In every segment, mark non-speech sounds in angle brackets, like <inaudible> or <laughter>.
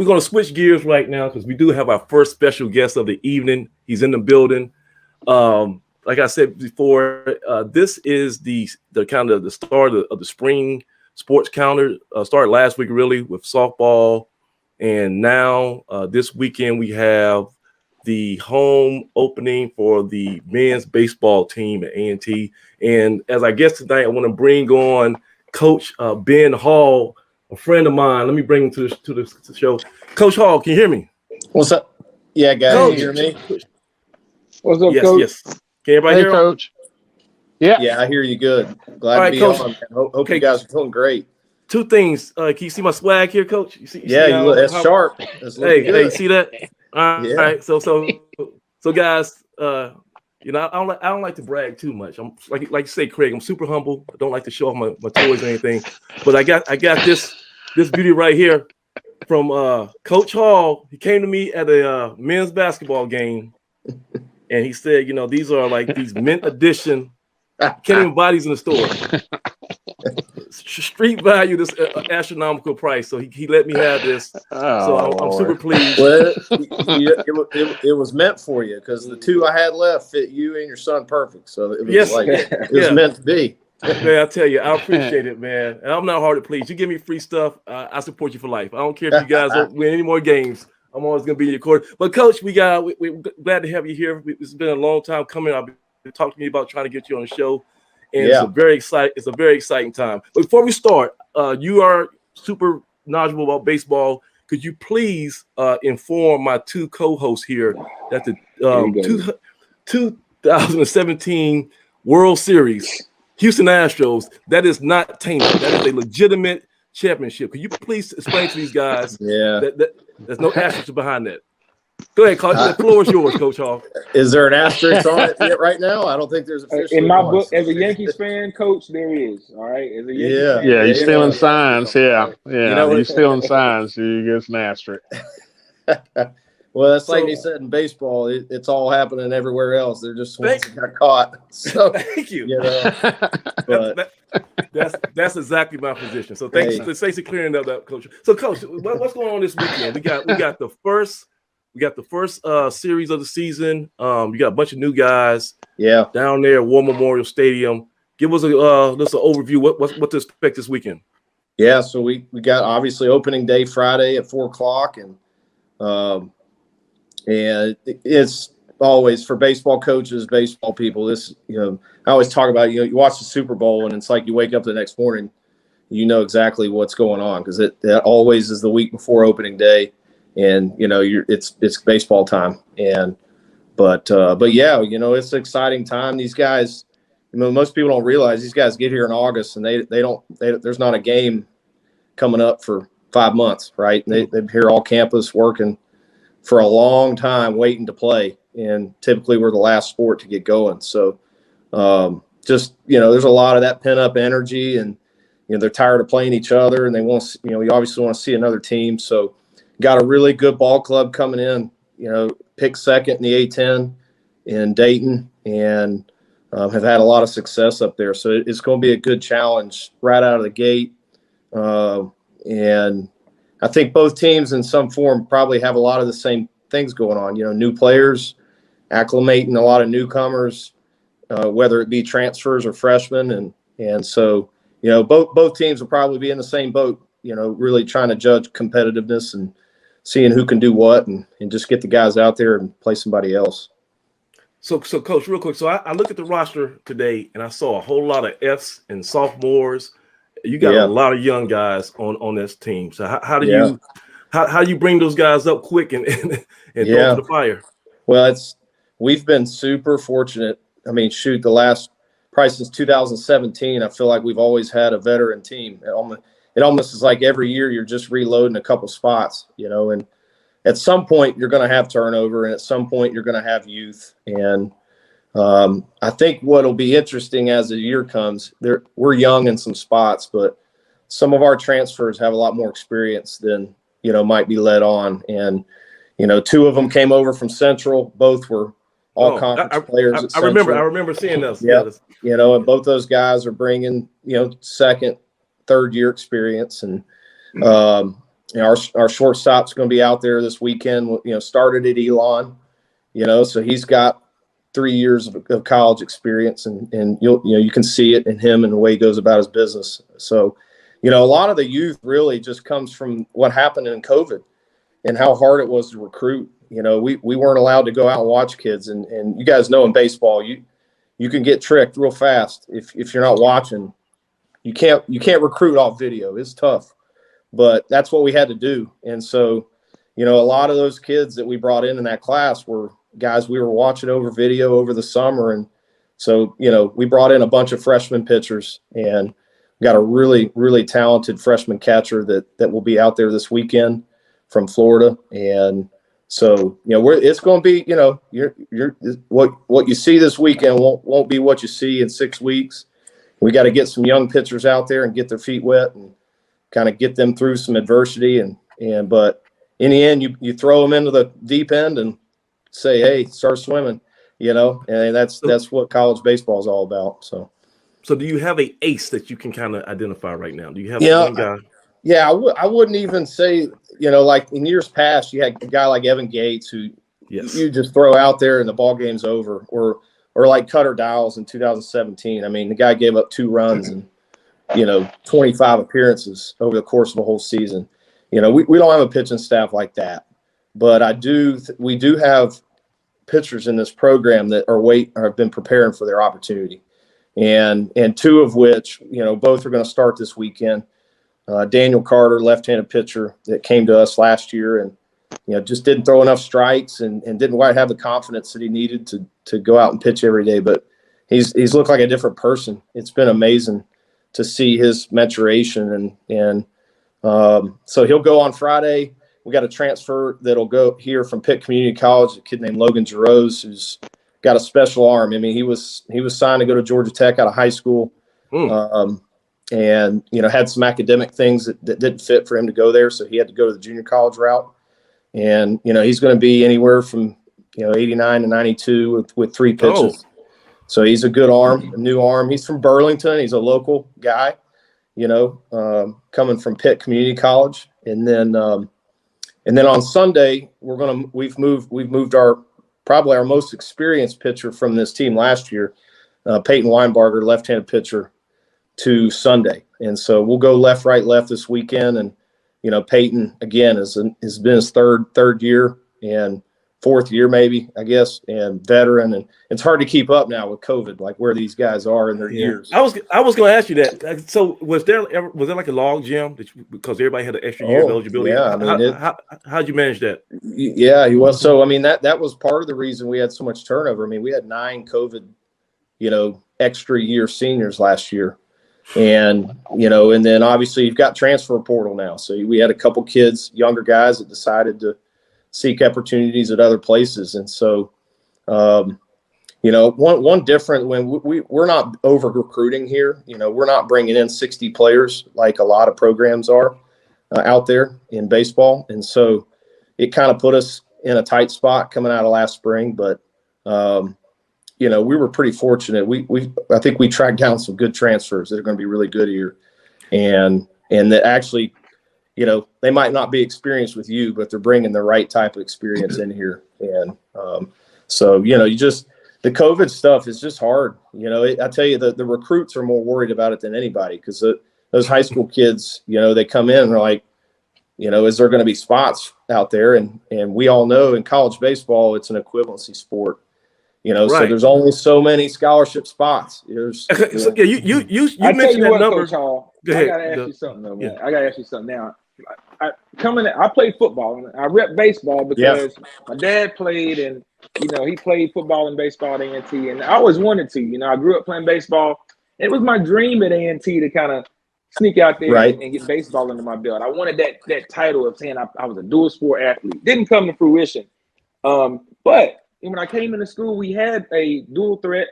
we're going to switch gears right now because we do have our first special guest of the evening. He's in the building. Um, like I said before, uh, this is the the kind of the start of, of the spring sports calendar. Uh, started last week really with softball, and now uh, this weekend we have the home opening for the men's baseball team at A&T. And as I guess tonight, I want to bring on Coach uh, Ben Hall, a friend of mine. Let me bring him to the, to the show. Coach Hall, can you hear me? What's up? Yeah, guys, Coach. you hear me? What's up, yes, coach? yes. Can everybody Hey, hear? coach. Yeah. Yeah, I hear you good. Glad All right, to be Coach. on. Hope, hope Okay. you guys are doing great. Two things. Uh, can you see my swag here, Coach? You see? you Yeah, see you look, that's how- sharp. That's Hey, looking hey, good. see that? All Yeah. right. So, so, so, guys, uh, you know, I don't, like, I don't like to brag too much. I'm like, like you say, Craig. I'm super humble. I don't like to show off my, my toys or anything. But I got, I got this, this beauty right here from uh, Coach Hall. He came to me at a uh, men's basketball game, and he said, you know, these are like these mint edition. Can't even buy these in the store. <laughs> Street value, this uh, astronomical price. So he, he let me have this. So I'm, I'm super pleased. Well, you- it, it, it was meant for you because the two I had left fit you and your son perfect. So it was Yes. like it was Yeah. meant to be. Man, I tell you, I appreciate <laughs> it, man. And I'm not hard to please. You give me free stuff, uh, I support you for life. I don't care if you guys don't win any more games. I'm always gonna be in your court. But coach, we got we, we're glad to have you here. It's been a long time coming. I've been talking to me about trying to get you on the show, and it's a very exciting. It's a very exciting time. Before we start, uh, you are super knowledgeable about baseball. Could you please uh, inform my two co-hosts here that the um, two, 2017 World Series Houston Astros, that is not tainted. That is a legitimate championship. Could you please explain to these guys Yeah. that, that there's no asterisk behind that? Go ahead, Coach. The uh, floor is yours, Coach Hall. <laughs> Is there an asterisk on it yet right now? I don't think there's officially In my one. book, as a Yankees fan, coach, there is. All right. As a Yankees Yeah. fan, Yeah, there you're is. stealing signs. Yeah, yeah, You know what- you're stealing signs. So you get an asterisk. <laughs> Well, that's like So- they said in baseball. It, it's all happening everywhere else. They're just ones Thank- that got caught. <laughs> So Thank you. you know, That's, but that's that's exactly my position. So thanks, Hey. thanks for clearing up that, Coach. So, Coach, what, what's going on this weekend? We got we got the first we got the first uh series of the season. Um, you got a bunch of new guys. yeah. down there at War Memorial Stadium. Give us a uh, just an overview. What, what what to expect this weekend? Yeah, so we we got obviously opening day Friday at four o'clock, and um, and it's always for baseball coaches, baseball people. This you know, I always talk about you know you watch the Super Bowl and it's like you wake up the next morning, you know exactly what's going on because it, it always is the week before opening day, and you know you're it's it's baseball time, and but uh, but yeah, you know it's an exciting time. These guys. You know, most people don't realize these guys get here in August and they they don't they, there's not a game coming up for five months, right? They, they're here all campus working for a long time, waiting to play. And typically, we're the last sport to get going. So, um, just you know, there's a lot of that pent up energy, and you know, they're tired of playing each other, and they want you know, you obviously want to see another team. So, got a really good ball club coming in. You know, pick second in the A10 in Dayton, and um, have had a lot of success up there. So it's going to be a good challenge right out of the gate. Uh, and I think both teams, in some form, probably have a lot of the same things going on. You know, new players, acclimating a lot of newcomers, uh, whether it be transfers or freshmen, and and so you know both both teams will probably be in the same boat. You know, really trying to judge competitiveness and seeing who can do what, and and just get the guys out there and play somebody else. So, so coach, real quick. So I, I look at the roster today, and I saw a whole lot of Fs and sophomores. You got Yeah. a lot of young guys on on this team. So how, how do Yeah. you how, how you bring those guys up quick and <laughs> and, and throw Yeah. them to the fire? Well, it's we've been super fortunate. I mean, shoot, the last probably since 2017, I feel like we've always had a veteran team. It almost, is like every year you're just reloading a couple spots, you know. And at some point you're going to have turnover, and at some point you're going to have youth. And um, I think what'll be interesting as the year comes, there we're young in some spots, but some of our transfers have a lot more experience than you know might be led on. And you know, two of them came over from Central. Both were all Oh, conference I- I- players. I, I remember I remember seeing those. Yeah. You know, and both those guys are bringing you know second, third year experience, and um, you know, our our shortstop's going to be out there this weekend. You know, started at Elon, you know, so he's got three years of, of college experience, and and you'll you know you can see it in him and the way he goes about his business. So, you know, a lot of the youth really just comes from what happened in COVID and how hard it was to recruit. You know, we we weren't allowed to go out and watch kids, and and you guys know in baseball you you can get tricked real fast if if you're not watching. You can't you can't recruit off video. It's tough, but that's what we had to do. And so, you know, a lot of those kids that we brought in in that class were guys we were watching over video over the summer, and so you know we brought in a bunch of freshman pitchers and got a really really talented freshman catcher that that will be out there this weekend from Florida and so you know, we're, it's going to be you know, you're you're what what you see this weekend won't won't be what you see in six weeks. We got to get some young pitchers out there and get their feet wet and kind of get them through some adversity and and but in the end, you you throw them into the deep end and say, hey, start swimming, you know, and that's that's what college baseball is all about. So. So do you have a ace that you can kind of identify right now? Do you have yeah, one guy? Yeah, I w- I wouldn't even say, you know, like in years past, you had a guy like Evan Gates who yes. you just throw out there and the ball game's over, or or like Cutter Dials in 2017. I mean, the guy gave up two runs and you know 25 appearances over the course of a whole season. You know, we, we don't have a pitching staff like that, but I do. Th- we do have pitchers in this program that are wait or have been preparing for their opportunity, and and two of which you know both are going to start this weekend. Uh, Daniel Carter, left-handed pitcher that came to us last year and you know just didn't throw enough strikes and, and didn't quite have the confidence that he needed to to go out and pitch every day. But he's he's looked like a different person. It's been amazing to see his maturation and and um, so he'll go on Friday. We got a transfer that'll go here from Pitt Community College, a kid named Logan Jarose, who's got a special arm. I mean, he was he was signed to go to Georgia Tech out of high school. Mm. Um, and you know had some academic things that, that didn't fit for him to go there so he had to go to the junior college route and you know he's going to be anywhere from you know 89 to 92 with, with three pitches oh. so he's a good arm a new arm he's from burlington he's a local guy you know um, coming from pitt community college and then um, and then on sunday we're going to we've moved we've moved our probably our most experienced pitcher from this team last year uh, peyton weinbarger left-handed pitcher to Sunday. And so we'll go left, right, left this weekend. And, you know, Peyton again is an, has been his third, third year and fourth year, maybe, I guess, and veteran. And it's hard to keep up now with COVID, like where these guys are in their yeah. years. I was, I was going to ask you that. So was there ever, was there like a log jam that you, because everybody had an extra year oh, of eligibility? Yeah. I mean, how, it, how, how'd you manage that? Yeah. He was. So, I mean, that, that was part of the reason we had so much turnover. I mean, we had nine COVID, you know, extra year seniors last year and you know and then obviously you've got transfer portal now. So we had a couple kids younger guys that decided to seek opportunities at other places. And so um, you know one one different when we, we are not over recruiting here. You know we're not bringing in 60 players like a lot of programs are uh, out there in baseball. And so it kind of put us in a tight spot coming out of last spring but um, you know, we were pretty fortunate. We we I think we tracked down some good transfers that are going to be really good here, and and that actually, you know, they might not be experienced with you, but they're bringing the right type of experience in here, and um, so you know, you just the COVID stuff is just hard. You know, it, I tell you, the the recruits are more worried about it than anybody because those high school kids, you know, they come in and they're like, you know, is there going to be spots out there? And and we all know in college baseball, it's an equivalency sport you know, right. so there's only so many scholarship spots. There's, you so, yeah, you you you, you I mentioned that what, number. Coach Hall, Go ahead. I gotta ask Go. you something though, man. Yeah. I gotta ask you something now. I, coming, I played football. And I rep baseball because yeah. my dad played, and you know he played football and baseball at A&T, and I always wanted to. You know, I grew up playing baseball. It was my dream at A&T to kind of sneak out there right. and, and, get baseball under my belt. I wanted that that title of saying I, I was a dual sport athlete. Didn't come to fruition, um, but and when I came into school, we had a dual threat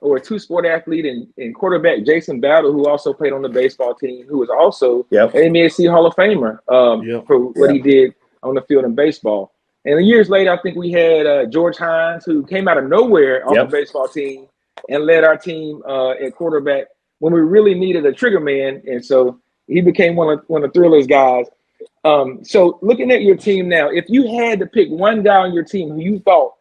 or a two sport athlete and, and quarterback Jason Battle, who also played on the baseball team, who was also yep. an MEAC Hall of Famer um, yep. for what yep. he did on the field in baseball. And years later, I think we had uh, George Hines, who came out of nowhere on the baseball team and led our team uh, at quarterback when we really needed a trigger man. And so he became one of one of Thriller's guys. Um, so looking at your team now, if you had to pick one guy on your team who you thought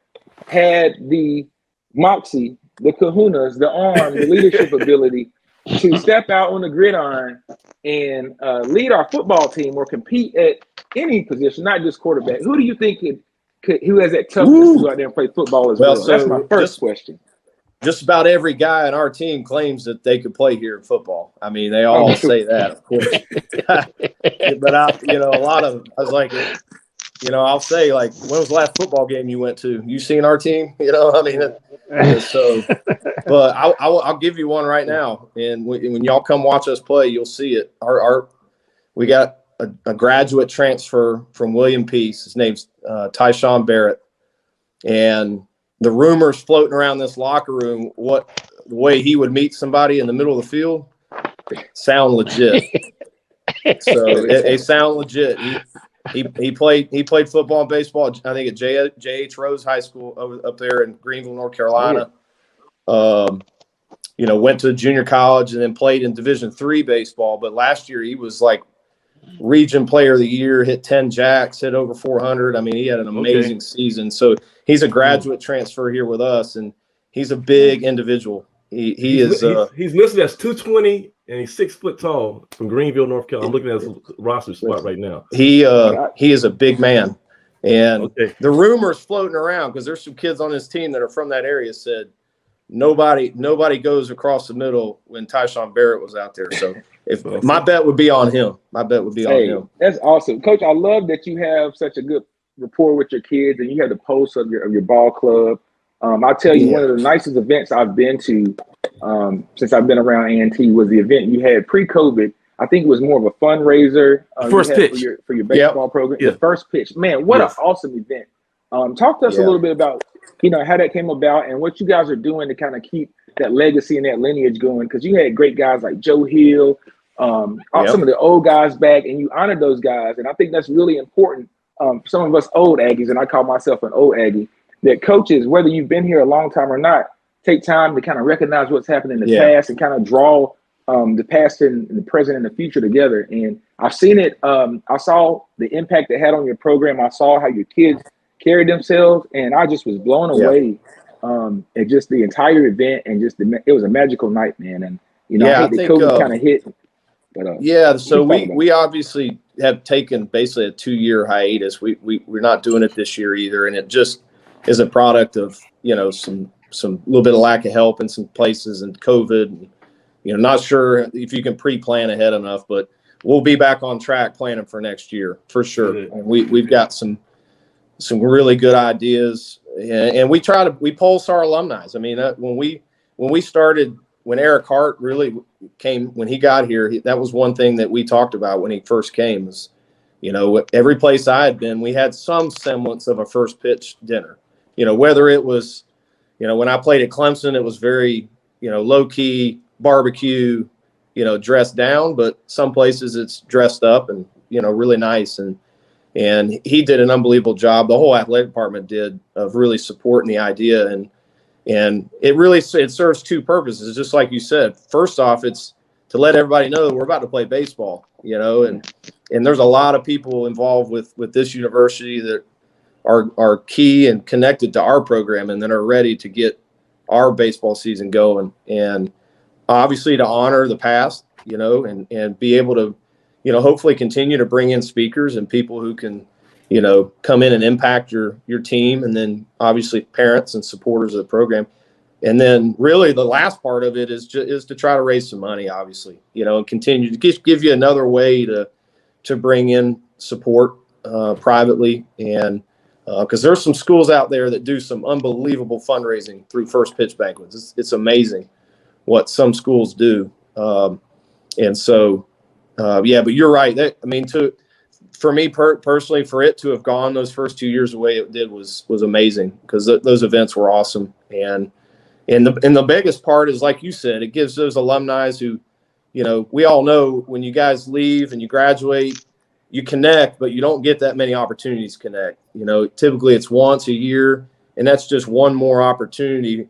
had the moxie, the kahunas, the arm, the leadership <laughs> ability to step out on the gridiron and uh, lead our football team or compete at any position, not just quarterback, who do you think could, could who has that toughness Ooh. to go out there and play football as well? well? So That's my first just, question just about every guy on our team claims that they could play here in football. I mean, they all oh. say that, of course. <laughs> <laughs> but I, you know, a lot of I was like, you know, I'll say like, when was the last football game you went to? You seen our team? <laughs> You know, I mean, so. <laughs> But I, I, will give you one right now, and when y'all come watch us play, you'll see it. Our, our we got a, a graduate transfer from William Peace. His name's uh, Tyshawn Barrett, and the rumors floating around this locker room what the way he would meet somebody in the middle of the field sound legit. <laughs> so it, it sound legit. He, he, he played he played football and baseball. I think at J H Rose High School over, up there in Greenville, North Carolina. Um, you know, went to junior college and then played in Division three baseball. But last year he was like region player of the year, hit 10 jacks, hit over 400. I mean, he had an amazing okay. season. So he's a graduate transfer here with us, and he's a big individual. He, he he's, is. Uh, he's, listed as 220 and he's six foot tall from Greenville, North Carolina. I'm looking at his roster spot right now. He uh, he is a big man. And okay. the rumors floating around because there's some kids on his team that are from that area said nobody nobody goes across the middle when Tyshawn Barrett was out there. So if my bet would be on him, my bet would be hey, on him. That's awesome, Coach. I love that you have such a good rapport with your kids, and you have the posts of your of your ball club. Um, I'll tell you, yeah. one of the nicest events I've been to um, since I've been around A&T was the event you had pre-COVID. I think it was more of a fundraiser. Uh, first pitch for your, for your baseball yep. program. Yeah. The first pitch, man, what yes. an awesome event! Um, talk to us yeah. a little bit about you know how that came about and what you guys are doing to kind of keep that legacy and that lineage going. Because you had great guys like Joe Hill, um, yep. some of the old guys back, and you honored those guys, and I think that's really important. Um, some of us old Aggies, and I call myself an old Aggie, that coaches, whether you've been here a long time or not, take time to kind of recognize what's happened in the yeah. past and kind of draw um, the past and the present and the future together. And I've seen it. Um, I saw the impact it had on your program. I saw how your kids carried themselves, and I just was blown away um, at just the entire event and just the it was a magical night, man. And you know, yeah, I, I think COVID uh, kind of hit. But, uh, yeah, so we we obviously have taken basically a two year hiatus. We we we're not doing it this year either, and it just is a product of you know some some little bit of lack of help in some places and COVID. And, you know, not sure if you can pre-plan ahead enough, but we'll be back on track planning for next year for sure. And we we've got some some really good ideas, and, we try to we pulse our alumni. I mean, uh, when we when we started, when Eric Hart really came when he got here, he, that was one thing that we talked about when he first came. Was you know every place I had been, we had some semblance of a first pitch dinner. You know whether it was, you know when I played at Clemson, it was very you know low key barbecue, you know dressed down, but some places it's dressed up and you know really nice and and he did an unbelievable job. The whole athletic department did of really supporting the idea, and and it really it serves two purposes. Just like you said, first off, it's to let everybody know we're about to play baseball, you know, and and there's a lot of people involved with with this university that are are key and connected to our program, and then are ready to get our baseball season going, and obviously to honor the past, you know, and and be able to you know, hopefully continue to bring in speakers and people who can, you know, come in and impact your your team, and then obviously parents and supporters of the program. And then really the last part of it is just, is to try to raise some money, obviously, you know, and continue to give, give you another way to to bring in support uh, privately and because uh, there's some schools out there that do some unbelievable fundraising through first pitch banquets. It's, it's amazing what some schools do. Um, and so uh, yeah, but you're right. That, I mean, to for me per, personally, for it to have gone those first two years the way it did was was amazing because th- those events were awesome. And and the and the biggest part is like you said, it gives those alumni who, you know, we all know when you guys leave and you graduate, you connect, but you don't get that many opportunities to connect. You know, typically it's once a year, and that's just one more opportunity.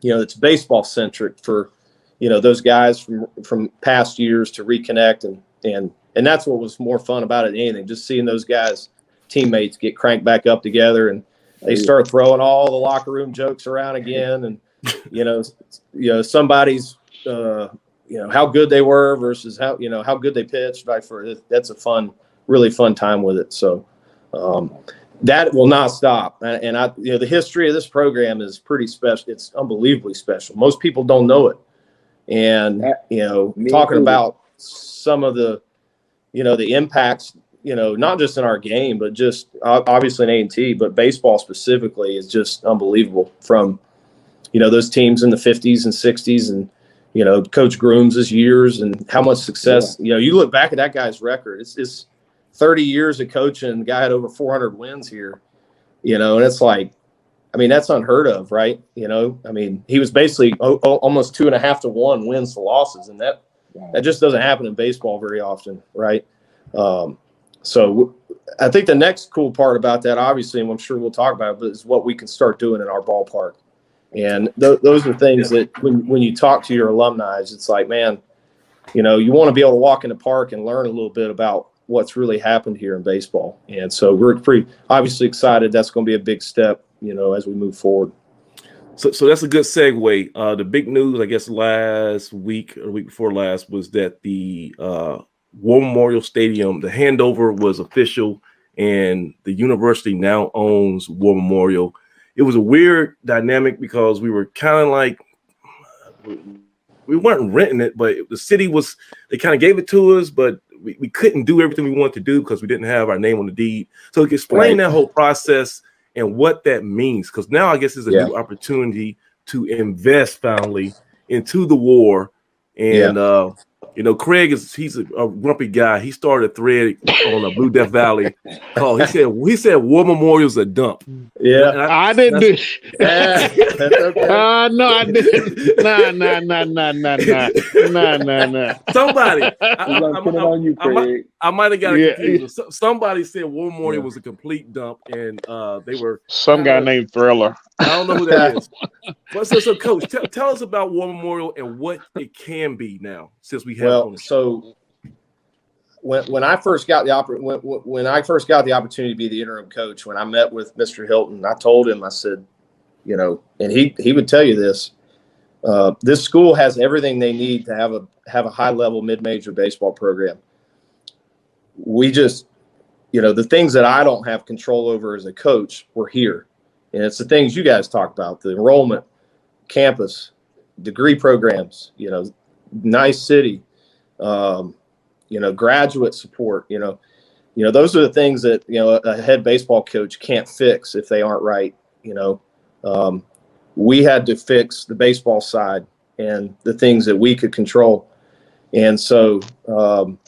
You know, it's baseball centric for you know those guys from from past years to reconnect and and and that's what was more fun about it than anything. Just seeing those guys, teammates, get cranked back up together, and they start throwing all the locker room jokes around again, and you know, <laughs> you know, somebody's, uh, you know, how good they were versus how you know how good they pitched. Right for that's a fun, really fun time with it. So. Um, that will not stop. And I, you know, the history of this program is pretty special. It's unbelievably special. Most people don't know it. And you know, talking too. about some of the, you know, the impacts, you know, not just in our game, but just obviously in A and T, but baseball specifically is just unbelievable. From, you know, those teams in the '50s and '60s, and you know, Coach Grooms' years and how much success. Yeah. You know, you look back at that guy's record. It's it's 30 years of coaching, the guy had over 400 wins here, you know, and it's like, I mean, that's unheard of, right? You know, I mean, he was basically o- o- almost two and a half to one wins to losses, and that that just doesn't happen in baseball very often, right? Um, so I think the next cool part about that, obviously, and I'm sure we'll talk about it, is what we can start doing in our ballpark. And th- those are things that when, when you talk to your alumni, it's like, man, you know, you want to be able to walk in the park and learn a little bit about what's really happened here in baseball. And so we're pretty obviously excited. That's going to be a big step, you know, as we move forward. So, so that's a good segue. Uh, the big news, I guess, last week or week before last was that the uh, War Memorial Stadium, the handover was official, and the university now owns War Memorial. It was a weird dynamic because we were kind of like we weren't renting it, but the city was they kind of gave it to us, but we, we couldn't do everything we wanted to do because we didn't have our name on the deed. So explain right. that whole process and what that means. Because now I guess it's a yeah. new opportunity to invest finally into the war. And yeah. uh, you know, Craig is he's a, a, grumpy guy. He started a thread on a Blue Death Valley called he said he said War Memorial's a dump. Yeah, I, I, didn't do. <laughs> Uh, no, I didn't. Nah, nah, nah, nah, nah, nah, nah, nah, nah. Somebody, <laughs> I, I, I, might have got yeah. confused. Somebody said War Memorial yeah. was a complete dump, and uh, they were some guy named Thriller. I don't know who that <laughs> is. But so, so coach, t- tell us about War Memorial and what it can be now, since we have. Well, so when when I first got the oppor- when, when I first got the opportunity to be the interim coach, when I met with Mr. Hilton, I told him, I said, you know, and he he would tell you this. Uh, this school has everything they need to have a have a high level mid major baseball program. We just, you know, the things that I don't have control over as a coach were here, and it's the things you guys talk about: the enrollment, campus, degree programs. You know, nice city, um, you know, graduate support, you know, you know, those are the things that, you know, a head baseball coach can't fix if they aren't right. You know, um, we had to fix the baseball side and the things that we could control. And so, um,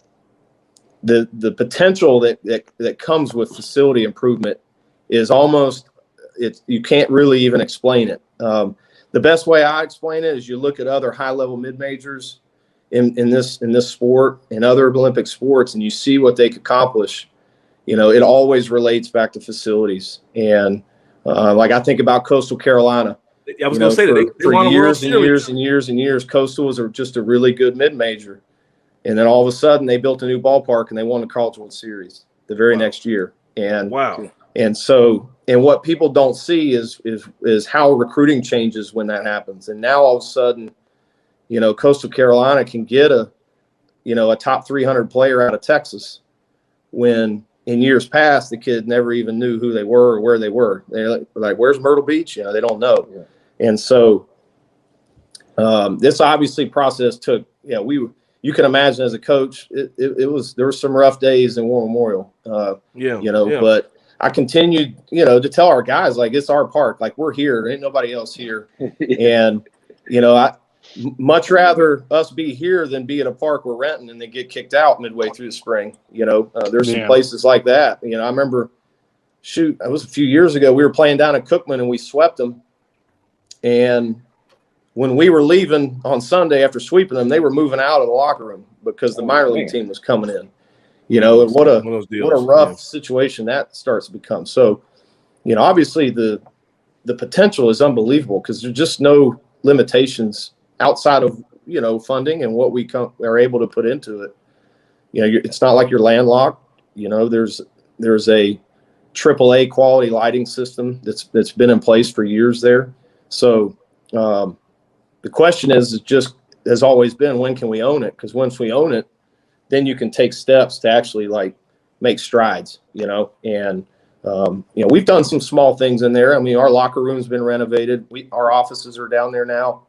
the, the potential that, that, that comes with facility improvement is almost, it, you can't really even explain it. Um, the best way I explain it is you look at other high level mid majors in, in this in this sport and other Olympic sports, and you see what they could accomplish. You know, it always relates back to facilities, and uh, like I think about Coastal Carolina. I was going to say for, that they, for years and years and years and years, Coastal was just a really good mid major, and then all of a sudden they built a new ballpark and they won the College World Series the very wow. next year. And wow, and so and what people don't see is is is how recruiting changes when that happens. And now all of a sudden you know, Coastal Carolina can get a, you know, a top 300 player out of Texas when in years past the kid never even knew who they were or where they were. They're like, like where's Myrtle Beach? You know, they don't know. Yeah. And so um, this obviously process took, you know, we, you can imagine as a coach, it, it, it was, there were some rough days in War Memorial, uh, yeah, you know, yeah. but I continued, you know, to tell our guys, like, it's our park, like we're here, ain't nobody else here. <laughs> and, you know, I, much rather us be here than be at a park we're renting and they get kicked out midway through the spring. You know, uh, there's some places like that. You know, I remember, shoot, it was a few years ago. We were playing down at Cookman and we swept them. And when we were leaving on Sunday after sweeping them, they were moving out of the locker room because the oh, minor league team was coming in. You know, and what a what a rough yeah. situation that starts to become. So, you know, obviously the the potential is unbelievable because there's just no limitations outside of you know funding and what we are able to put into it. you know, it's not like you're landlocked. You know, there's there's a AAA quality lighting system that's that's been in place for years there. So um, the question is, is just has always been when can we own it? Because once we own it, then you can take steps to actually like make strides. You know, and um, you know we've done some small things in there. I mean, our locker room's been renovated. We our offices are down there now.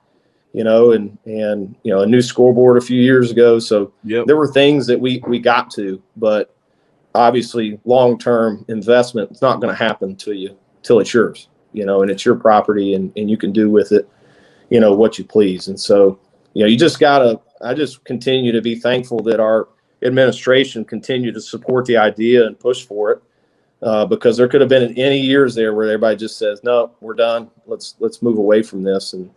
You know, and and you know a new scoreboard a few years ago. So yep. there were things that we we got to, but obviously long term investment is not going to happen to you till it's yours you know and it's your property and, and you can do with it you know what you please and so you know you just gotta i just continue to be thankful that our administration continue to support the idea and push for it uh, because there could have been any years there where everybody just says no we're done let's let's move away from this and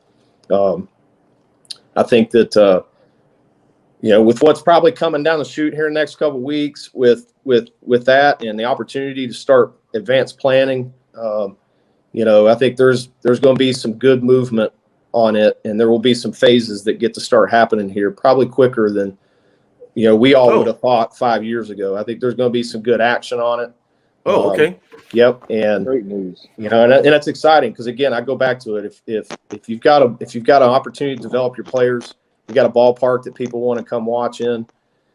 um, i think that uh, you know, with what's probably coming down the chute here in the next couple weeks, with with with that and the opportunity to start advanced planning, um, you know, I think there's there's going to be some good movement on it, and there will be some phases that get to start happening here, probably quicker than you know we all oh. would have thought five years ago. I think there's going to be some good action on it. Oh, um, okay. Yep, and great news. You know, and, and that's exciting because again, I go back to it. If if if you've got a if you've got an opportunity to develop your players you got a ballpark that people want to come watch in.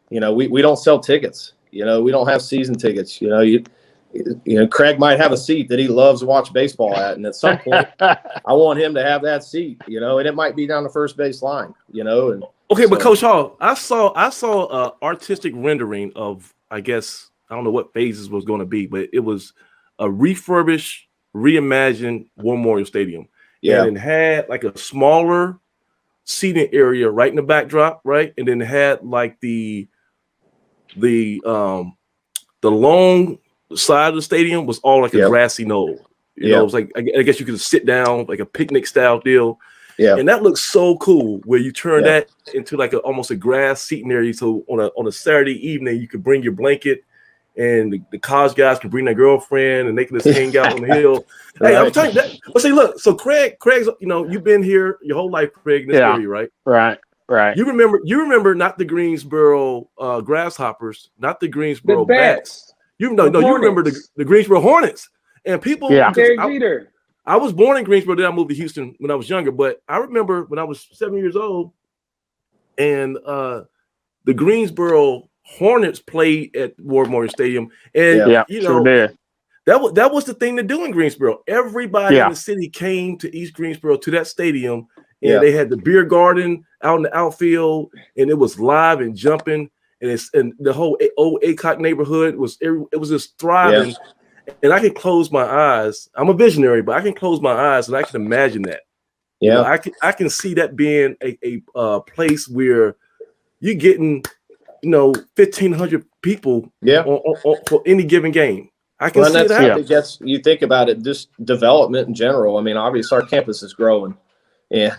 You know, we, we don't sell tickets. You know, we don't have season tickets. You know, you you know, Craig might have a seat that he loves to watch baseball at, and at some <laughs> point, I want him to have that seat. You know, and it might be down the first base line. You know, and okay, so. but Coach Hall, I saw I saw a artistic rendering of I guess I don't know what phases was going to be, but it was a refurbished, reimagined War Memorial Stadium. Yeah, and it had like a smaller seating area right in the backdrop, right? And then had like the the um the long side of the stadium was all like a yep. grassy knoll. You yep. know, it was like I guess you could sit down like a picnic style deal. Yeah. And that looks so cool where you turn that into like a, almost a grass seating area. So on a on a Saturday evening, you could bring your blanket and the, the college guys can bring their girlfriend and they can just <laughs> hang out on the hill. Hey, right. I'm telling you that. But see, look, so Craig, Craig's, you know, you've been here your whole life, Craig, in this yeah. area, right? Right. Right. You remember, you remember not the Greensboro uh, grasshoppers, not the Greensboro the bats. You know, no, you remember the, the Greensboro Hornets. And people, yeah, I, I was born in Greensboro, then I moved to Houston when I was younger. But I remember when I was seven years old, and uh, the Greensboro Hornets played at War Memorial Stadium, and yeah, you know sure that was that was the thing to do in Greensboro. Everybody yeah. in the city came to East Greensboro to that stadium, and yeah. they had the beer garden out in the outfield, and it was live and jumping, and it's and the whole old Aycock neighborhood was it was just thriving. And I can close my eyes. I'm a visionary, but I can close my eyes and I can imagine that. Yeah, you know, I can I can see that being a a uh, place where you're getting you know, fifteen hundred people. Yeah. On, on, for any given game. I can well, see that. Yeah. Gets, you think about it, just development in general. I mean, obviously our campus is growing, and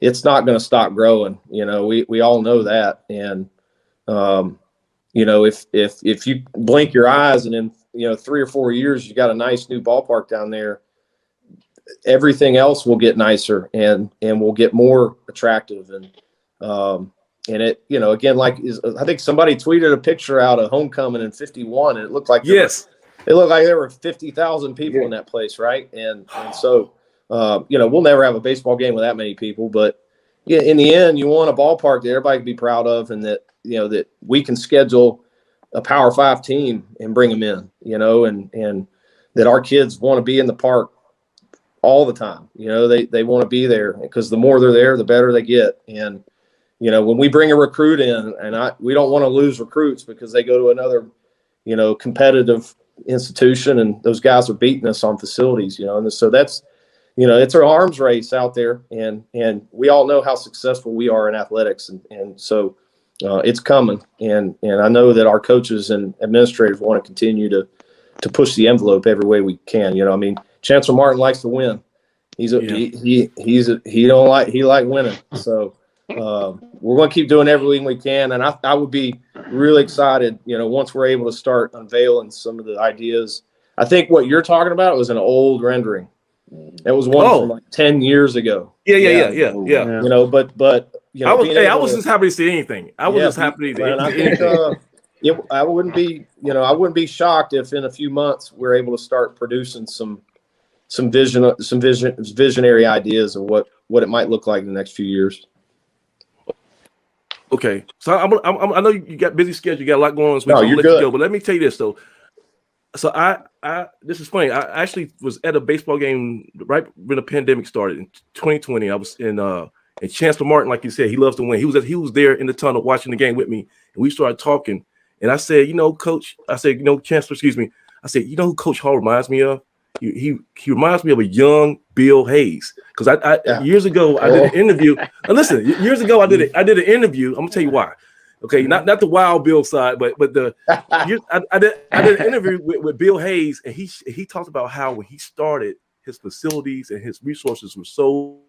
it's not going to stop growing. You know, we we all know that, and um, you know, if if if you blink your eyes and in you know three or four years you got a nice new ballpark down there, everything else will get nicer and and will get more attractive and um, and it you know again like is i think somebody tweeted a picture out of homecoming in 51 and it looked like yes. were, it looked like there were 50,000 people yeah. in that place right? And and so uh, you know we'll never have a baseball game with that many people but yeah, in the end you want a ballpark that everybody can be proud of and that you know that we can schedule a power five team and bring them in you know and and that our kids want to be in the park all the time. You know they they want to be there because the more they're there the better they get. And you know, when we bring a recruit in, and I we don't want to lose recruits because they go to another, you know, competitive institution, and those guys are beating us on facilities. You know, and so that's, you know, it's an arms race out there, and and we all know how successful we are in athletics, and and so. Uh, it's coming, and and I know that our coaches and administrators want to continue to to push the envelope every way we can. You know, I mean, Chancellor Martin likes to win. He's a yeah. he, he he's a, he don't like he like winning. So uh, we're going to keep doing everything we can, and I, I would be really excited. You know, once we're able to start unveiling some of the ideas. I think what you're talking about was an old rendering. It was one oh. from like ten years ago. Yeah, yeah, yeah, yeah, yeah. yeah. You know, but but you know, I was hey, I was to, just happy to see anything. I was yeah, just happy to. And I think uh, it, I wouldn't be, you know, I wouldn't be shocked if in a few months we're able to start producing some some vision, some vision, visionary ideas of what what it might look like in the next few years. Okay, so I'm, I'm, i know you got busy schedule, you got a lot going on. So no, you're good. You go, but let me tell you this though. So I, I, this is funny. I actually was at a baseball game right when the pandemic started in 2020. I was in, uh, and Chancellor Martin, like you said, he loves to win. He was at, he was there in the tunnel watching the game with me, and we started talking. And I said, you know, Coach, I said, you know, Chancellor, excuse me. I said, you know who Coach Hall reminds me of? He he, he reminds me of a young Bill Hayes because I, I yeah. years ago I did an interview. <laughs> and listen, years ago I did it. I did an interview. I'm gonna tell you why. Okay, not not the wild Bill side, but but the <laughs> I, I, did I did an interview with, with Bill Hayes, and he he talked about how when he started, his facilities and his resources were so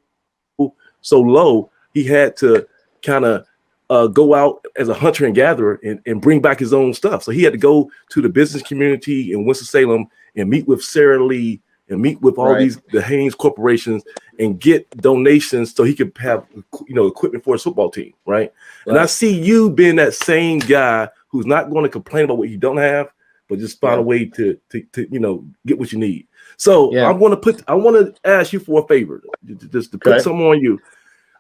so low, he had to kind of uh, go out as a hunter and gatherer and, and bring back his own stuff. So he had to go to the business community in Winston Salem and meet with Sara Lee and meet with all right. these the Hanes corporations and get donations so he could have you know equipment for his football team, right? right? And I see you being that same guy who's not going to complain about what you don't have, but just find yeah. a way to, to to you know get what you need. So yeah. I want to put I want to ask you for a favor, just to put okay. something on you.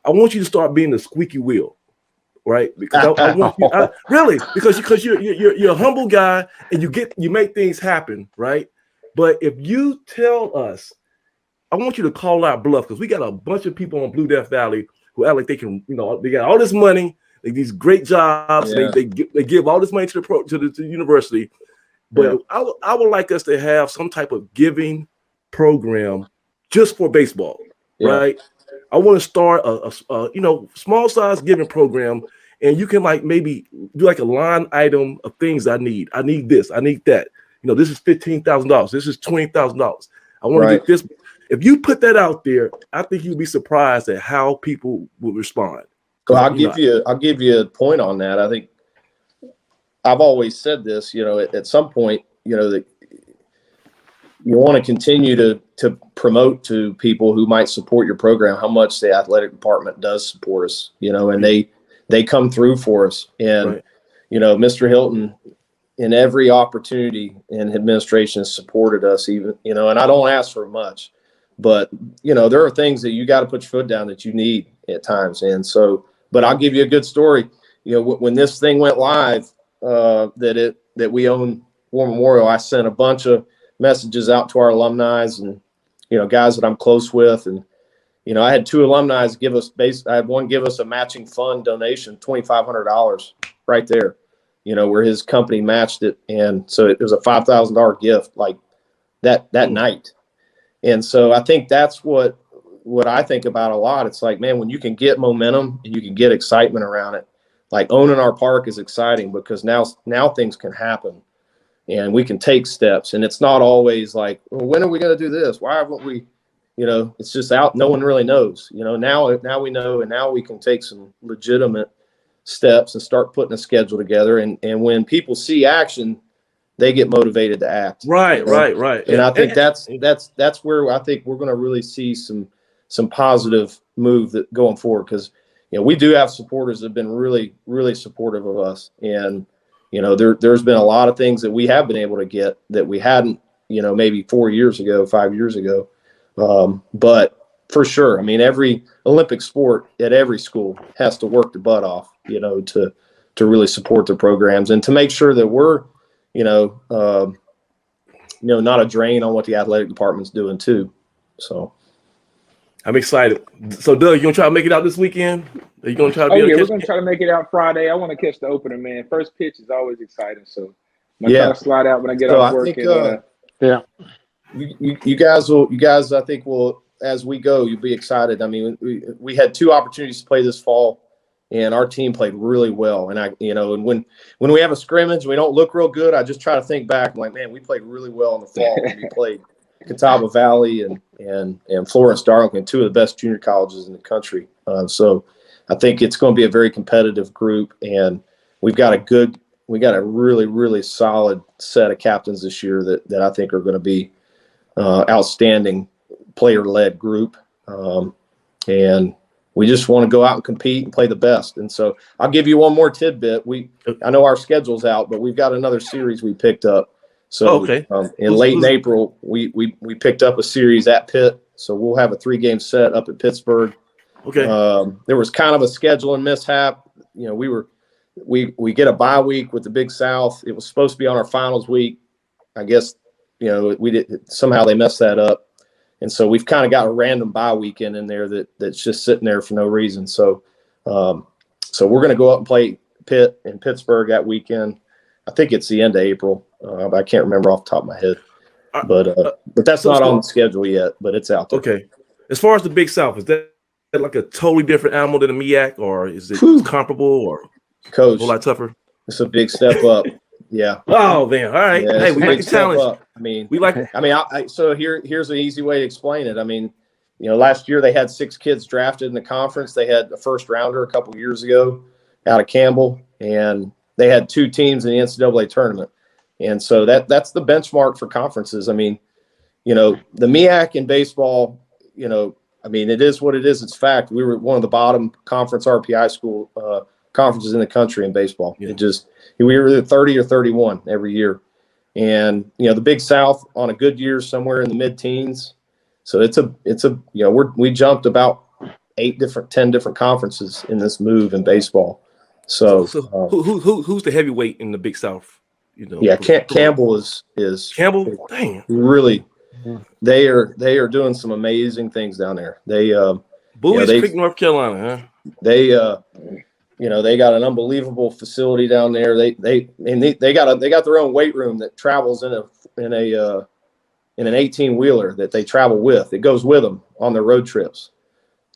I want you to start being the squeaky wheel right? Because I, I <laughs> want you, I, really because because you're, you're you're a humble guy and you get you make things happen, right? But if you tell us, I want you to call out bluff because we got a bunch of people on Blue Death Valley who act like they can, you know, they got all this money, like these great jobs, yeah. they, they, give, they give all this money to the pro to the, to the university. But yeah. I, I would like us to have some type of giving program just for baseball, yeah. right? I want to start a, a, a, you know small size giving program, and you can like maybe do like a line item of things I need. I need this. I need that you know, this is fifteen thousand dollars. This is twenty thousand dollars. I want right. to get this. If you put that out there, I think you'd be surprised at how people will respond. Well, I'll give know, you I'll give you a point on that. I think I've always said this. You know, at, at some point, you know that you want to continue to to promote to people who might support your program how much the athletic department does support us. You know, and they they come through for us. And right. you know, Mr. Hilton in every opportunity and administration has supported us even you know and i don't ask for much but you know there are things that you got to put your foot down that you need at times and so but i'll give you a good story. You know when this thing went live uh, that it that we own war memorial i sent a bunch of messages out to our alumni and you know guys that i'm close with and you know i had two alumni give us base i had one give us a matching fund donation $2500 right there you know, where his company matched it, and so it was a five thousand dollar gift like that that mm night. And so I think that's what what I think about a lot. It's like, man, when you can get momentum and you can get excitement around it, like owning our park is exciting because now now things can happen and we can take steps. And it's not always like, well, when are we going to do this? Why haven't we? You know, it's just out. No one really knows. You know, now now we know, and now we can take some legitimate steps and start putting a schedule together. And and when people see action, they get motivated to act. Right, right, right. And I think that's that's that's where I think we're going to really see some some positive move that going forward because you know we do have supporters that have been really really supportive of us and you know there there's been a lot of things that we have been able to get that we hadn't you know maybe four years ago five years ago um, but for sure. I mean, every Olympic sport at every school has to work the butt off, you know, to to really support the programs and to make sure that we're, you know, uh, you know, not a drain on what the athletic department's doing too. So. I'm excited. So, Doug, you gonna try to make it out this weekend? Are you gonna try to? oh yeah, we're gonna try to make it out Friday. I want to catch the opener, man. First pitch is always exciting, so I'm yeah. try to slide out when I get so off work. Think, and, uh, uh, yeah, you, you, you guys will. You guys, I think, will as we go, you'll be excited. I mean, we, we had two opportunities to play this fall, and our team played really well. And I, you know, and when when we have a scrimmage, we don't look real good. I just try to think back. I'm like, man, we played really well in the fall. <laughs> we played Catawba Valley and and and Florence Darlington, two of the best junior colleges in the country. Uh, so I think it's going to be a very competitive group, and we've got a good, we got a really really solid set of captains this year that that I think are going to be uh, outstanding player led group. Um, and we just want to go out and compete and play the best. And so I'll give you one more tidbit. We I know our schedule's out, but we've got another series we picked up. So Oh, okay. um, in late in April, we, we we picked up a series at Pitt. So we'll have a three game set up at Pittsburgh. Okay. Um, there was kind of a scheduling mishap. You know, we were we we get a bye week with the Big South. It was supposed to be on our finals week. I guess you know we did somehow they messed that up, and so we've kind of got a random bye weekend in there that that's just sitting there for no reason. So um, so we're going to go up and play Pitt in Pittsburgh that weekend. I think it's the end of April. Uh, but I can't remember off the top of my head. Uh, But uh, but that's not on the schedule yet. But it's out there. Okay. As far as the Big South, is that like a totally different animal than the MEAC, or is it Whew. comparable or a Coach, whole lot tougher? it's a big step up. Yeah. Oh man! All right. Yeah, hey, it's we a like the challenge. up. I mean, We like. I mean, I, I, so here, here's an easy way to explain it. I mean, you know, last year they had six kids drafted in the conference. They had a first rounder a couple years ago out of Campbell, and they had two teams in the NCAA tournament. And so that that's the benchmark for conferences. I mean, you know, the MEAC in baseball, you know, I mean, it is what it is. It's fact. We were one of the bottom conference RPI school uh, conferences in the country in baseball. Yeah. It just we were either 30 or 31 every year. And you know, the Big South on a good year somewhere in the mid-teens. So it's a it's a you know we're we jumped about eight different ten different conferences in this move in baseball. So, So uh, who, who who who's the heavyweight in the Big South? You know. yeah, for- Cam- Campbell is is Campbell. Dang. really they are they are doing some amazing things down there. They uh, Buies they- Creek, North Carolina, huh? they uh you know they got an unbelievable facility down there. They they and they, they got a they got their own weight room that travels in a in a uh in an 18 wheeler that they travel with. It goes with them on their road trips.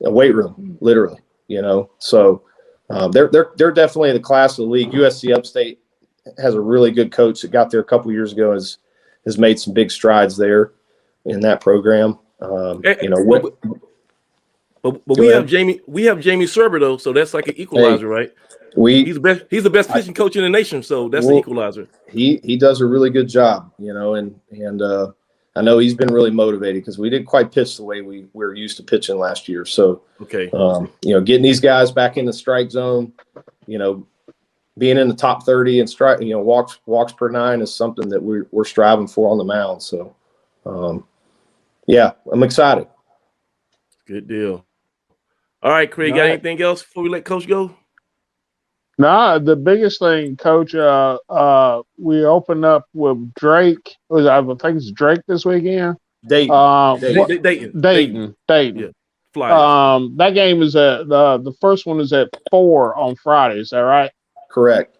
A weight room literally you know? So um, they're they're they're definitely the class of the league. Usc upstate has a really good coach that got there a couple years ago and has has made some big strides there in that program. Um, Eh, you know what But, but we have Jamie. We have Jamie Serber though, so that's like an equalizer, right? we He's the best. He's the best pitching coach in the nation, so that's Well- the equalizer. he he does a really good job, you know, and and uh, I know he's been really motivated because we didn't quite pitch the way we, we were used to pitching last year. So Okay. um, you know, getting these guys back in the strike zone, you know, being in the top thirty and strike, you know, walks walks per nine is something that we're we're striving for on the mound. So um, yeah, I'm excited. Good deal. All right, Craig. Got All right. anything else before we let Coach go? Nah, the biggest thing, Coach. Uh, uh, we opened up with Drake. Was I think it's Drake this weekend? Dayton, Um, Dayton. what- Dayton. Dayton. Dayton, Dayton. Yeah. Fly. Um, that game is at the the first one is at four on Friday. Is that right? correct.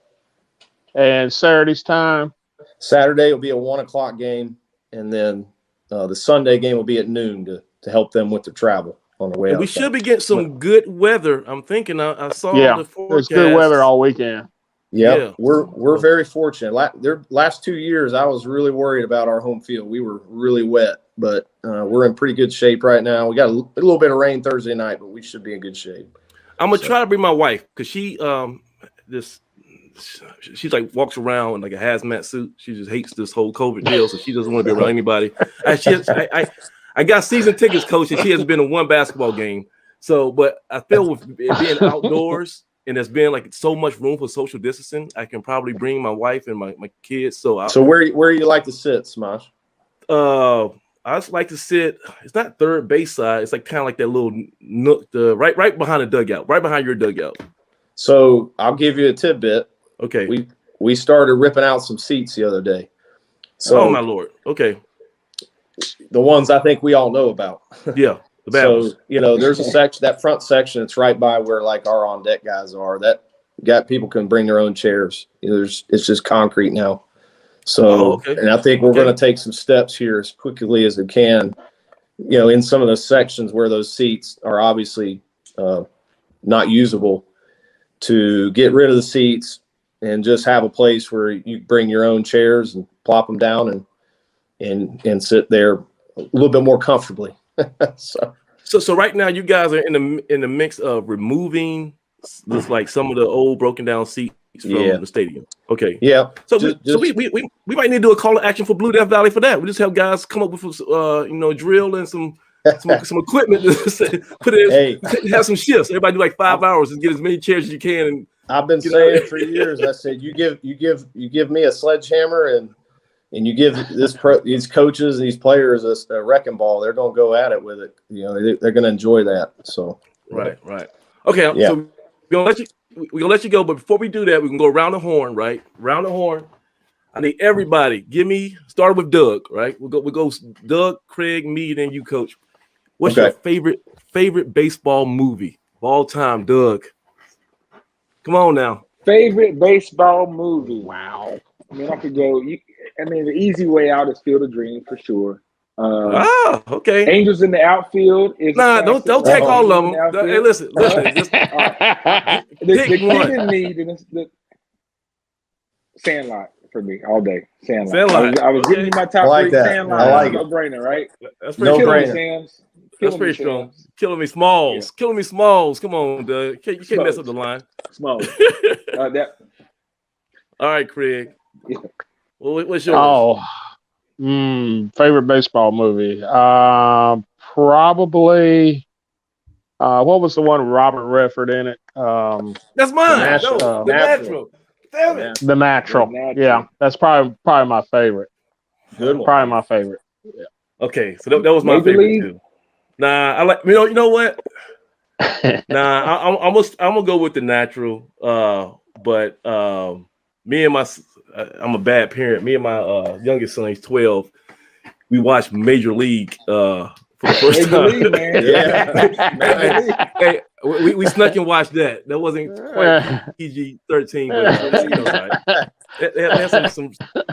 And Saturday's time. Saturday will be a one o'clock game, and then uh, the Sunday game will be at noon to to help them with the travel on the way. We should be getting some good weather. I'm thinking. I, I saw Yeah, the forecast. It's good weather all weekend. Yep. Yeah. we're we're very fortunate. La- their last two years, I was really worried about our home field. We were really wet, but uh, we're in pretty good shape right now. We got a, l- a little bit of rain Thursday night, but we should be in good shape. I'm gonna So- try to bring my wife because she um this she's like walks around in like a hazmat suit. She just hates this whole COVID deal, so she doesn't want to be around anybody. And she I, I I got season tickets, coach, and she hasn't been to one basketball game. So, but I feel with it being outdoors and there's been like so much room for social distancing, I can probably bring my wife and my, my kids. So I So where where you like to sit, Smosh? uh I just like to sit. It's not third base side. It's like kind of like that little nook, the right right behind the dugout, right behind your dugout. So I'll give you a tidbit. Okay. We we started ripping out some seats the other day. So oh my lord. Okay. The ones I think we all know about. <laughs> Yeah. So you know, there's a section that front section. It's right by where like our on deck guys are. That got people can bring their own chairs. You know, there's it's just concrete now. So Oh, okay. and I think we're Okay. going to take some steps here as quickly as we can. You know, in some of those sections where those seats are obviously uh, not usable, to get rid of the seats and just have a place where you bring your own chairs and plop them down and and and sit there a little bit more comfortably. <laughs> so So so right now you guys are in the in the mix of removing just like some of the old broken down seats from Yeah. the stadium. Okay. yeah, So, Just- we, so we, we, we, we might need to do a call to action for Blue Death Valley for that. We just have guys come up with uh you know drill and some some, <laughs> some equipment. To <laughs> put it. Hey. Have some shifts. Everybody do like five hours and get as many chairs as you can. And I've been saying for years. I said, you give you give you give me a sledgehammer and and you give this pro, <laughs> these coaches, these players a, a wrecking ball. They're going to go at it with it. You know, they, are going to enjoy that. So right, right. Okay, yeah. so we're gonna let you we're gonna let you go, but before we do that, we can go around the horn, right? Round the horn. I need everybody. Give me start with Doug, right? We'll go we we'll go Doug, Craig, me, then you, Coach. What's okay. your favorite favorite baseball movie of all time, Doug? Come on now. Favorite baseball movie. Wow. I mean, I could go. You, I mean, the easy way out is Field of Dreams for sure. Um, ah, okay. Angels in the outfield is nah. Don't don't take all of them. The hey, listen, listen. Just, <laughs> uh, the, the kid in me, the, the Sandlot for me all day. Sandlot. Sandlot. I was, I was okay. giving you my top like three. That. Sandlot. I like no brainer, right? That's pretty no brainer. Sam's. That's pretty strong. Sam's. Killing me smalls. Yeah. Killing me smalls. Come on, Doug. You can't, you can't mess up the line. Smalls. <laughs> uh, that. All right, Craig. Yeah. Well, what's yours? Oh. Mm, favorite baseball movie? Uh, probably. Uh, what was the one Robert Redford in it? Um, that's mine. The, natural. No, the natural. natural. Damn it. The natural. Yeah, that's probably probably my favorite. Good one. Probably my favorite. Yeah. Okay, so that, that was my Major favorite League? too. Nah, I like you know you know what. <laughs> nah, I, am I'm gonna I'm gonna go with the natural. Uh, but um, me and my I'm a bad parent. Me and my uh, youngest son, he's 12. We watched Major League uh, for the first Major time. League, man. yeah. <laughs> hey, we, we snuck and watched that. That wasn't quite PG 13, but you know, right. They, had some, some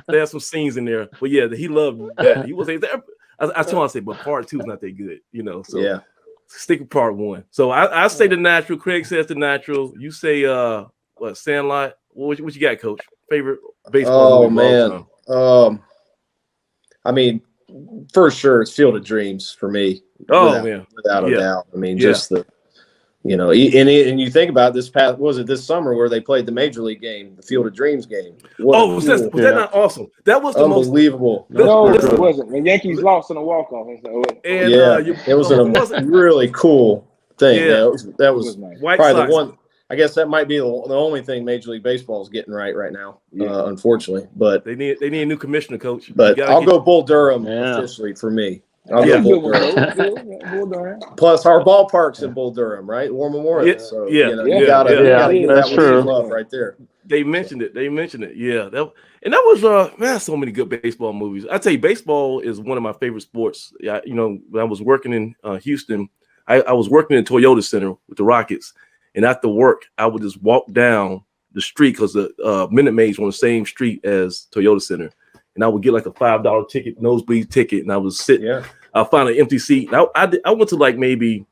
they had some scenes in there. But yeah, he loved that. He was I, I told him I said, but part two is not that good, you know. So yeah, stick with part one. So I, I say the natural. Craig says the natural. You say uh what Sandlot. What, what you got, Coach? Favorite baseball? Oh man, um, I mean, for sure, it's Field of Dreams for me. Oh without, man, without a yeah. doubt. I mean, yeah. just the you know, and, and you think about this past was it this summer where they played the major league game, the Field of Dreams game. What oh, was, cool, that, was that not awesome? That was the unbelievable. Most, no, it wasn't. The Yankees lost in a walk off. And yeah, uh, you, it was oh, a really cool thing. Yeah, that was, that was, was nice. probably Sox. the one. I guess that might be the, the only thing Major League Baseball is getting right right now, yeah. uh, unfortunately. But they need they need a new commissioner, coach. But I'll get... go Bull Durham yeah. officially for me. I'll yeah. Bull Durham. Plus, our ballpark's in Bull Durham, right? War Memorial. Yeah, so yeah, you, know, yeah, you gotta, yeah. You gotta yeah. that's true. Love right there. They mentioned it. They mentioned it. Yeah, that and that was uh man, so many good baseball movies. I tell you, baseball is one of my favorite sports. Yeah, you know, when I was working in uh, Houston, I, I was working in Toyota Center with the Rockets and after work, I would just walk down the street because the uh, Minute Maid's on the same street as Toyota Center. And I would get like a five dollar ticket, nosebleed ticket, and I would sit. Yeah. I'll find an empty seat. I, I, I went to like maybe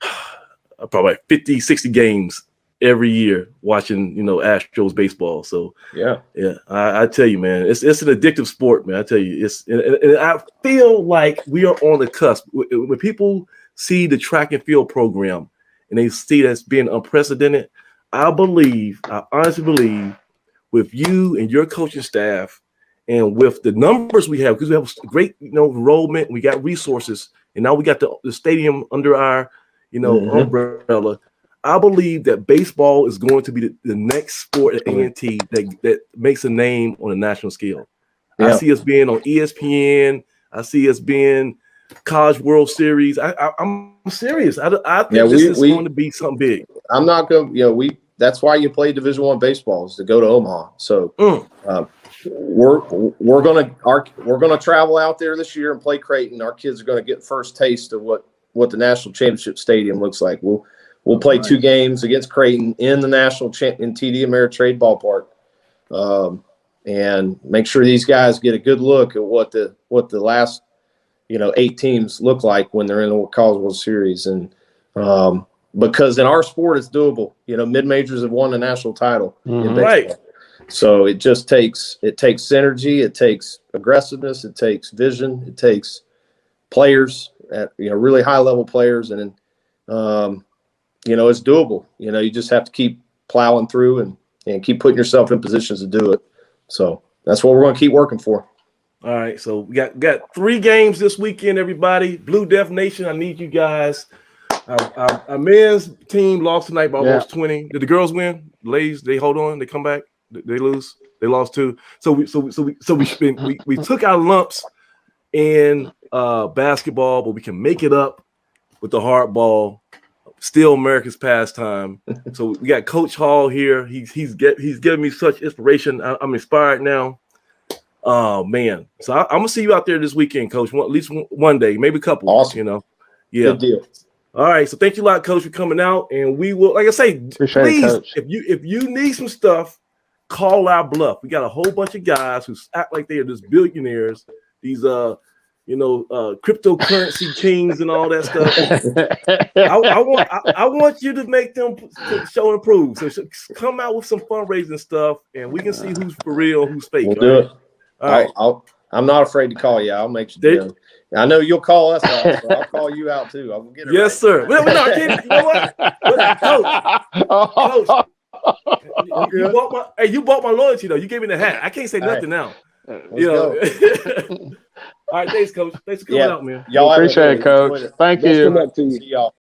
<sighs> probably 50, 60 games every year watching, you know, Astros baseball. So yeah, yeah, I, I, tell you, man, it's it's an addictive sport, man. I tell you, it's and, and I feel like we are on the cusp when people see the track and field program and they see that's being unprecedented, I believe, I honestly believe, with you and your coaching staff, and with the numbers we have, because we have great, you know, enrollment, we got resources, and now we got the, the stadium under our, you know, mm-hmm. umbrella. I believe that baseball is going to be the, the next sport at A&T that, that makes a name on a national scale. Yeah. I see us being on ESPN. I see us being College World Series. I, I, am serious. I, I think yeah, we, this is we, going to be something big. I'm not going. to You know, we. That's why you play Division One baseball is to go to Omaha. So mm. uh, we're we're gonna our we're gonna travel out there this year and play Creighton. Our kids are gonna get first taste of what what the national championship stadium looks like. We'll we'll play two games against Creighton in the national cha- in TD Ameritrade ballpark. Um, and make sure these guys get a good look at what the what the last you know eight teams look like when they're in the College World Series, and um, because in our sport it's doable. You know, mid majors have won the national title, mm-hmm. right? So it just takes it takes synergy, it takes aggressiveness, it takes vision, it takes players at you know really high level players, and um, you know it's doable. You know, you just have to keep plowing through and and keep putting yourself in positions to do it. So that's what we're going to keep working for. All right, so we got got three games this weekend. Everybody, Blue Death Nation, I need you guys. Our, our, our men's team lost tonight by almost yeah. twenty. Did the girls win? ladies, they hold on, they come back, they lose, they lost two. So we so we so we so we spent, we, we took our lumps in uh basketball, but we can make it up with the hard ball still America's pastime. <laughs> so we got Coach Hall here. He's he's get he's giving me such inspiration. I, am inspired now. Oh man! So I, am gonna see you out there this weekend, Coach. One, at least one, day, maybe a couple. Awesome. You know. Yeah. Good deal. All right. So thank you a lot, Coach, for coming out, and we will, like I say, Appreciate please, it, if you if you need some stuff, call our bluff. We got a whole bunch of guys who act like they are just billionaires. These uh you know, uh, cryptocurrency <laughs> kings and all that stuff. I, I want I, I, want you to make them show and prove. So come out with some fundraising stuff, and we can see who's for real, who's fake. We'll do it. All right. I'll, i am not afraid to call you. I'll make you. know. I know you'll call us out, so I'll call you out too. I'll get it. Yes, right. sir. Well, no, you know what, <laughs> Coach? Coach you, you bought my hey, you bought my loyalty though. You gave me the hat. I can't say nothing right. now. Let's you <laughs> know. All right, thanks, coach. Thanks for coming yeah. out, man. Y'all appreciate it, coach. Thank you. Come up to you. See y'all.